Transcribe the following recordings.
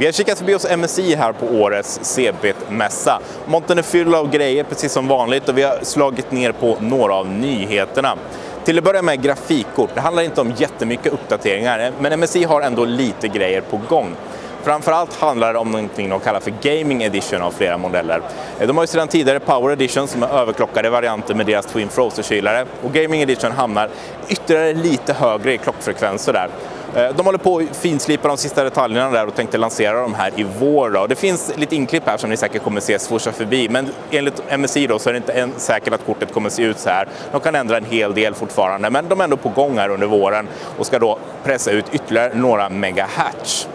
Vi har kikat förbi oss MSI här på årets CeBIT-mässa. Monten är fylld av grejer precis som vanligt och vi har slagit ner på några av nyheterna. Till att börja med grafikkort. Det handlar inte om jättemycket uppdateringar, men MSI har ändå lite grejer på gång. Framförallt handlar det om någonting de kallar för Gaming Edition av flera modeller. Eh, de har ju sedan tidigare Power Edition som är överklockade varianter med deras Twin Frozer-kylare och Gaming Edition hamnar ytterligare lite högre i klockfrekvenser där. Eh, de håller på att finslipa de sista detaljerna där och tänkte lansera dem här i vår. Då. Det finns lite inklipp här som ni säkert kommer se swisha förbi, men enligt MSI då så är det inte än säkert att kortet kommer se ut så här. De kan ändra en hel del fortfarande, men de är ändå på gång här under våren och ska då pressa ut ytterligare några megahertz.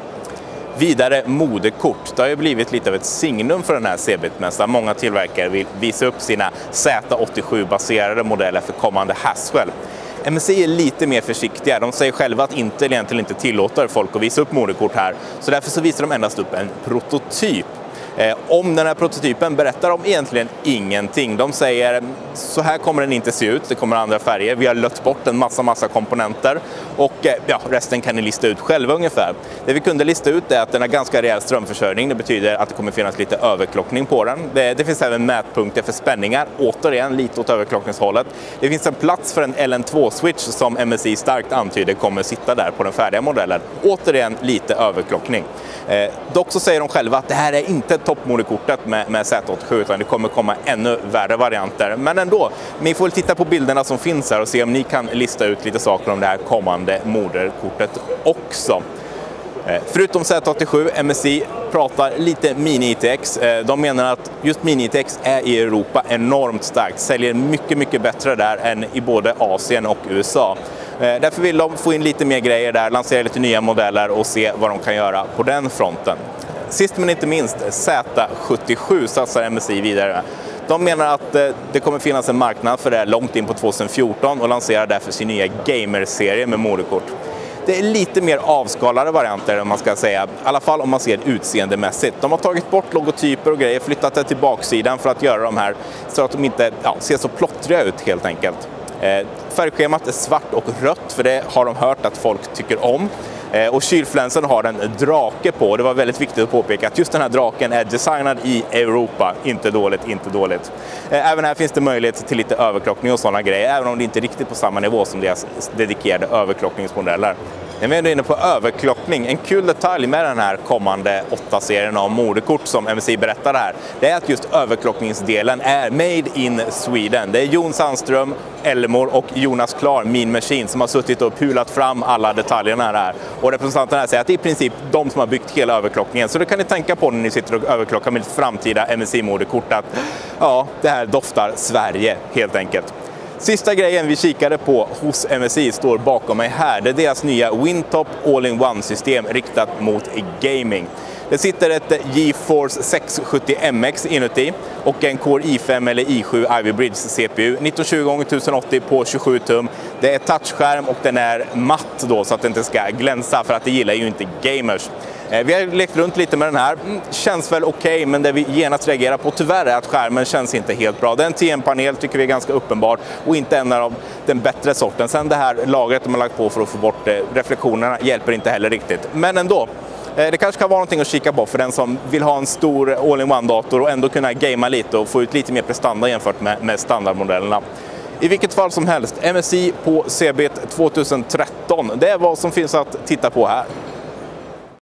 Vidare modekort. Det har ju blivit lite av ett signum för den här CeBIT-mässan. Många tillverkare vill visa upp sina Z87-baserade modeller för kommande Haswell. MSI är lite mer försiktiga. De säger själva att Intel egentligen inte tillåter folk att visa upp moderkort här. Så därför så visar de endast upp en prototyp. Eh, om den här prototypen berättar de egentligen ingenting. De säger så här kommer den inte se ut, det kommer andra färger. Vi har lött bort en massa, massa komponenter och eh, ja, resten kan ni lista ut själva ungefär. Det vi kunde lista ut är att den har ganska rejäl strömförsörjning. Det betyder att det kommer finnas lite överklockning på den. Det, det finns även mätpunkter för spänningar, återigen lite åt överklockningshållet. Det finns en plats för en LN2-switch som MSI starkt antyder kommer sitta där på den färdiga modellen. Återigen lite överklockning. Eh, dock så säger de själva att det här är inte ett toppmodekortet med, med Z87 utan det kommer komma ännu värre varianter. Men ändå, ni får väl titta på bilderna som finns här och se om ni kan lista ut lite saker om det här kommande moderkortet också. Eh, förutom Z87, MSI pratar lite Mini-ITX. Eh, de menar att just Mini-ITX är i Europa enormt starkt, säljer mycket, mycket bättre där än i både Asien och USA. Eh, därför vill de få in lite mer grejer där, lansera lite nya modeller och se vad de kan göra på den fronten. Sist men inte minst, Z77 satsar MSI vidare De menar att eh, det kommer finnas en marknad för det här långt in på 2014 och lanserar därför sin nya gamerserie med moderkort. Det är lite mer avskalade varianter om man ska säga, i alla fall om man ser utseendemässigt. De har tagit bort logotyper och grejer, flyttat det till baksidan för att göra de här så att de inte ja, ser så plottriga ut helt enkelt. Eh, färgschemat är svart och rött, för det har de hört att folk tycker om. Eh, och kylflänsen har en drake på. Det var väldigt viktigt att påpeka att just den här draken är designad i Europa. Inte dåligt, inte dåligt. Eh, även här finns det möjlighet till lite överklockning och sådana grejer, även om det inte är riktigt på samma nivå som deras dedikerade överklockningsmodeller. När vi är inne på överklockning, en kul detalj med den här kommande 8-serien av moderkort som MSI berättar här, det är att just överklockningsdelen är made in Sweden. Det är Jon Sandström, Elmor och Jonas Klar, Min Machine, som har suttit och pulat fram alla detaljerna här. Och representanterna här säger att det är i princip de som har byggt hela överklockningen. Så det kan ni tänka på när ni sitter och överklockar med framtida MSI-moderkort, att ja, det här doftar Sverige helt enkelt. Sista grejen vi kikade på hos MSI står bakom mig här. Det är deras nya Wintop All-in-One-system riktat mot gaming. Det sitter ett GeForce 670 MX inuti och en Core i5 eller i7 Ivy Bridge CPU. 1920 x 1080 på 27 tum. Det är touchskärm och den är matt då så att den inte ska glänsa för att det gillar ju inte gamers. Eh, vi har lekt runt lite med den här. Mm, känns väl okej, okay, men det vi genast reagerar på tyvärr är att skärmen känns inte helt bra. Den TN-panel tycker vi är ganska uppenbart och inte en av den bättre sorten. Sen det här lagret de har lagt på för att få bort eh, reflektionerna hjälper inte heller riktigt. Men ändå, eh, det kanske kan vara någonting att kika på för den som vill ha en stor all-in-one-dator och ändå kunna gamea lite och få ut lite mer prestanda jämfört med, med standardmodellerna. I vilket fall som helst, MSI på CB 2013, det är vad som finns att titta på här.